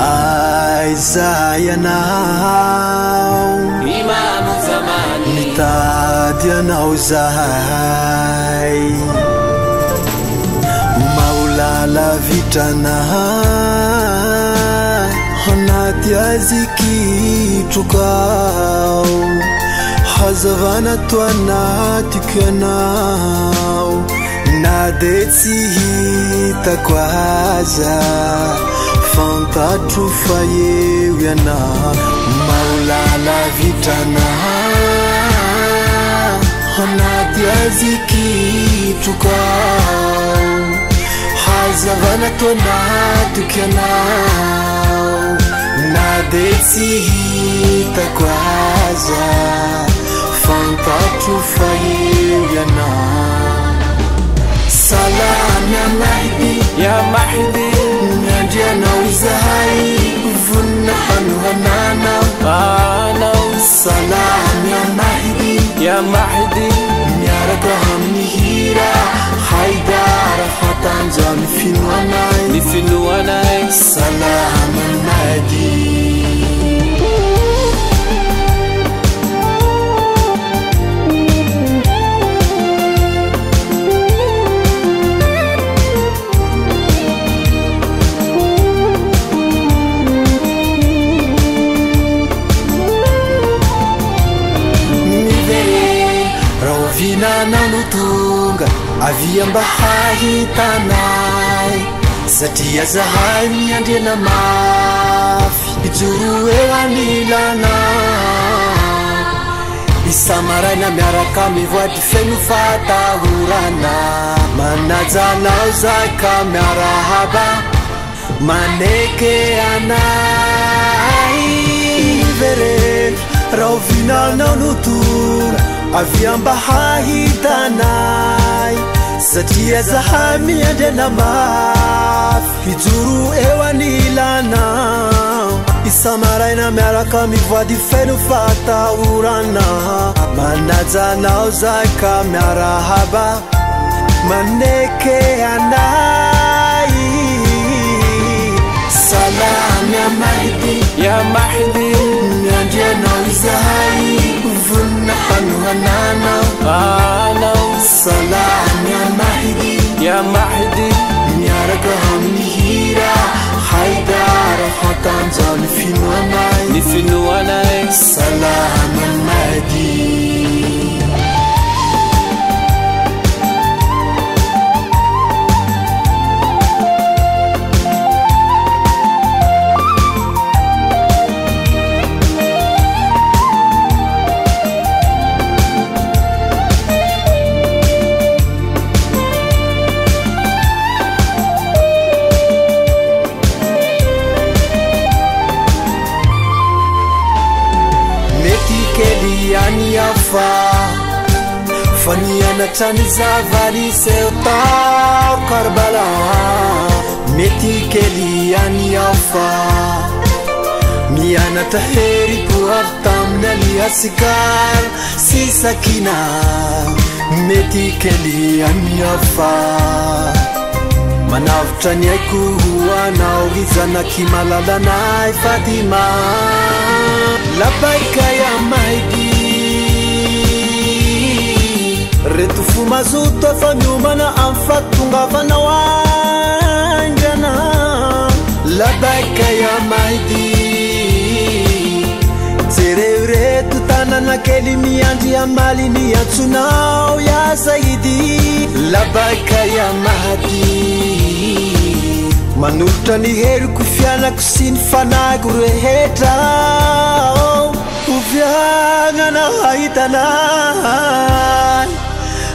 ai zahi anaomitady anao zahay maolala vitranaa hanaty azy kitrokao hazavanato anatiky anao na di tsy hitako aza fantatro faeo anao malala vitrana natyazy kitokoao hazavanatômatiko anao na di tsy hitako aza fantatro faeo ana يا مهدي يا انا وزهري فن انا والسلام يا مهدي يا مهدي يا vinanano tonga avia mba hahitanay satria zahay ny andriana mafy ijory oeramilana isamaraina miaraka mivoady feno fatahoranay manajanazaka miarahaba maneke anay vereha raho vinanano tonga aviambahahitanai satria zahamiandrianama fijuro eoanilanao isamaraina miaraka mivadifeno fataurana manajanao zaika mearahaba manekeanaiaaa سلام يا مهدي يا مهدي من يارك هم هيرا حيدار خطان زمان tekrlmetykelianiaofa mianatra herypoav taminy alia sikar sysakina mety kelianiaofa manavotrany aikoho anao hizanakimalalanae fatimalaakaaa reto fomazotoafamiomana am'y fattongafanao andrana labakaiamat jereo reto tananakely miandryamaliny antsonao iazahidy labaikaia maty manoritra ny heriko fianako sy ny fanako rehetrao ho fiagnana hahitanahy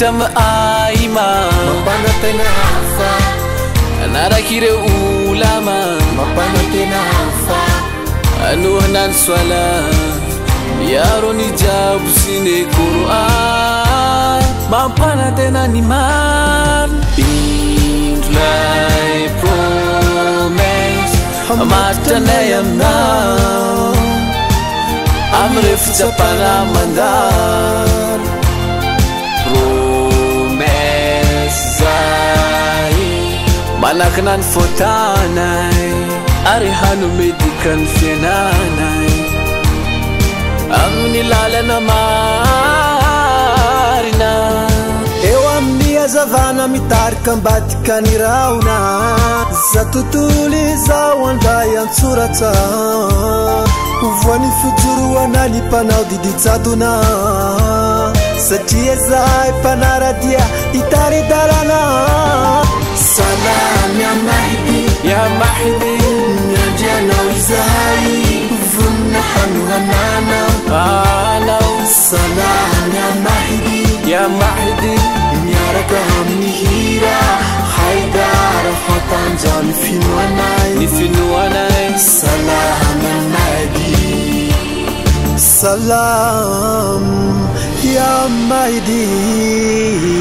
imanaraka ire olama anohanany soala miaroni jabo sinekoroa mampanatena animalilom matranay amina amrefitsapana manda anakina ny fotanai ary hanomedika ny fiananai ami'ny lalana marina eo amin'ny azavana mitarika mbadika ny rahona za tontolo izao anday antsoratsa ho voany fojoroana ny mpanao diditsatona satria zahy mpanaradia hitaridalana سلام يا مهدي يا مهدي يا جنى زهري ظن غنانا أنا سلام يا مهدي يا مهدي يا ركام هيرة حيدار خطان جان في نواناي في نواناي سلام يا مهدي سلام يا مهدي